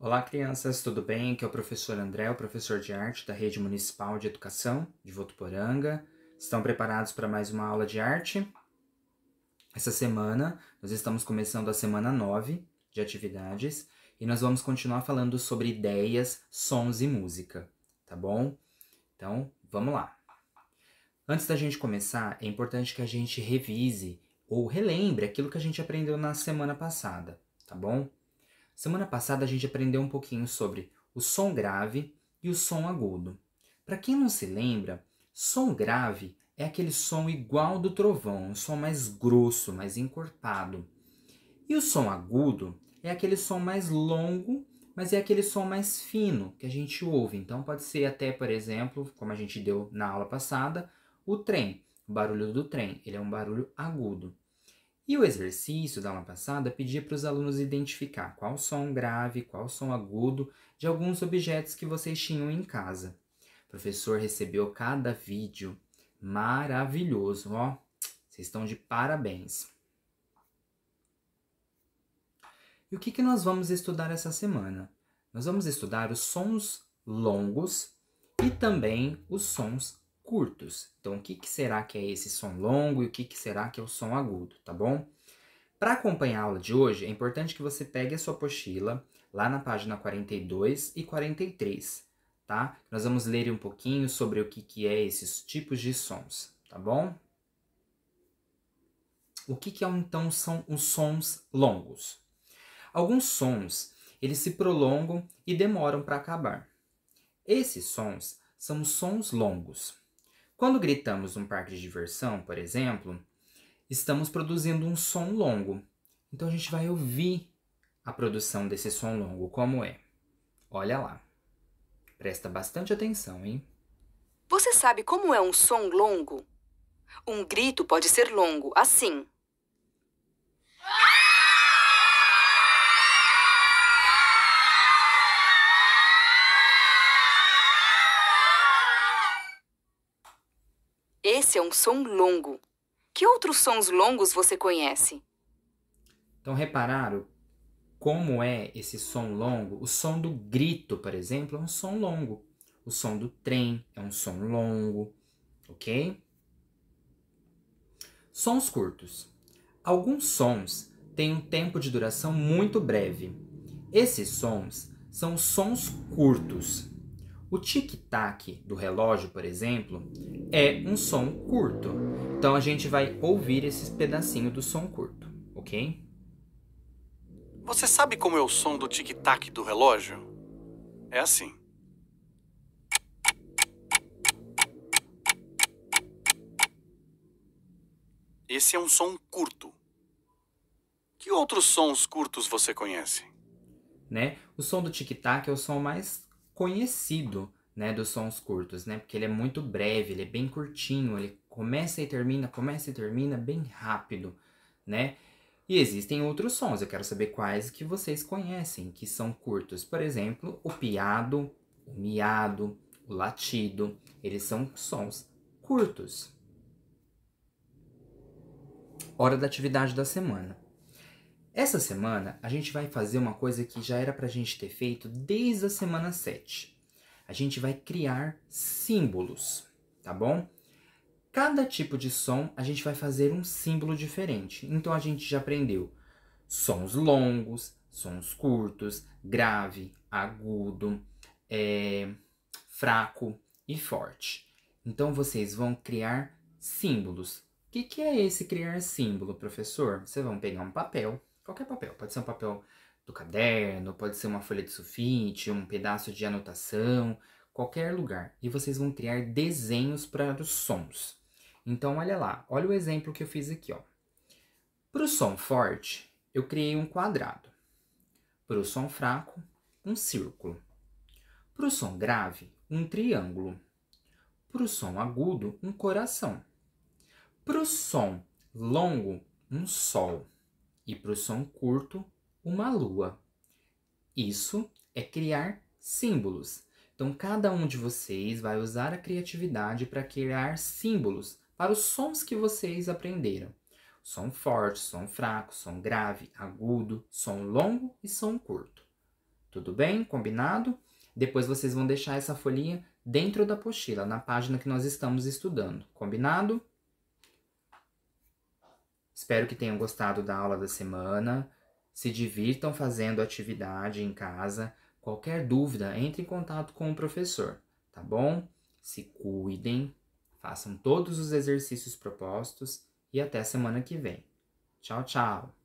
Olá, crianças, tudo bem? Aqui é o professor André, o professor de arte da Rede Municipal de Educação de Votuporanga. Estão preparados para mais uma aula de arte? Essa semana, nós estamos começando a semana 9 de atividades e nós vamos continuar falando sobre ideias, sons e música, tá bom? Então, vamos lá. Antes da gente começar, é importante que a gente revise ou relembre aquilo que a gente aprendeu na semana passada, tá bom? Semana passada a gente aprendeu um pouquinho sobre o som grave e o som agudo. Para quem não se lembra, som grave é aquele som igual do trovão, um som mais grosso, mais encorpado. E o som agudo é aquele som mais longo, mas é aquele som mais fino que a gente ouve. Então pode ser até, por exemplo, como a gente deu na aula passada, o trem, o barulho do trem, ele é um barulho agudo. E o exercício da aula passada pedia para os alunos identificar qual som grave, qual som agudo de alguns objetos que vocês tinham em casa. O professor recebeu cada vídeo maravilhoso, ó. Vocês estão de parabéns. E o que, que nós vamos estudar essa semana? Nós vamos estudar os sons longos e também os sons curtos. Então, o que, que será que é esse som longo e o que, que será que é o som agudo, tá bom? Para acompanhar a aula de hoje, é importante que você pegue a sua apostila lá na página 42 e 43, tá? Nós vamos ler um pouquinho sobre o que, que é esses tipos de sons, tá bom? O que, que é, então são os sons longos? Alguns sons, eles se prolongam e demoram para acabar. Esses sons são sons longos. Quando gritamos num parque de diversão, por exemplo, estamos produzindo um som longo. Então a gente vai ouvir a produção desse som longo, como é. Olha lá. Presta bastante atenção, hein? Você sabe como é um som longo? Um grito pode ser longo, assim. Esse é um som longo. Que outros sons longos você conhece? Então, repararam como é esse som longo? O som do grito, por exemplo, é um som longo. O som do trem é um som longo, ok? Sons curtos. Alguns sons têm um tempo de duração muito breve. Esses sons são sons curtos. O tic-tac do relógio, por exemplo, é um som curto. Então a gente vai ouvir esse pedacinho do som curto, ok? Você sabe como é o som do tic-tac do relógio? É assim. Esse é um som curto. Que outros sons curtos você conhece? Né? O som do tic-tac é o som mais conhecido, né, dos sons curtos, né? Porque ele é muito breve, ele é bem curtinho, ele começa e termina, começa e termina bem rápido, né? E existem outros sons, eu quero saber quais que vocês conhecem, que são curtos. Por exemplo, o piado, o miado, o latido, eles são sons curtos. Hora da atividade da semana. Essa semana a gente vai fazer uma coisa que já era pra gente ter feito desde a semana 7. A gente vai criar símbolos, tá bom? Cada tipo de som a gente vai fazer um símbolo diferente. Então a gente já aprendeu sons longos, sons curtos, grave, agudo, é, fraco e forte. Então vocês vão criar símbolos. O que, que é esse criar símbolo, professor? Vocês vão pegar um papel, Qualquer papel. Pode ser um papel do caderno, pode ser uma folha de sulfite, um pedaço de anotação, qualquer lugar. E vocês vão criar desenhos para os sons. Então, olha lá, olha o exemplo que eu fiz aqui, ó. Para o som forte, eu criei um quadrado. Para o som fraco, um círculo. Para o som grave, um triângulo. Para o som agudo, um coração. Para o som longo, um sol e para o som curto, uma lua. Isso é criar símbolos. Então, cada um de vocês vai usar a criatividade para criar símbolos para os sons que vocês aprenderam. Som forte, som fraco, som grave, agudo, som longo e som curto. Tudo bem? Combinado? Depois vocês vão deixar essa folhinha dentro da apostila, na página que nós estamos estudando. Combinado? Espero que tenham gostado da aula da semana. Se divirtam fazendo atividade em casa. Qualquer dúvida, entre em contato com o professor, tá bom? Se cuidem, façam todos os exercícios propostos e até semana que vem. Tchau, tchau!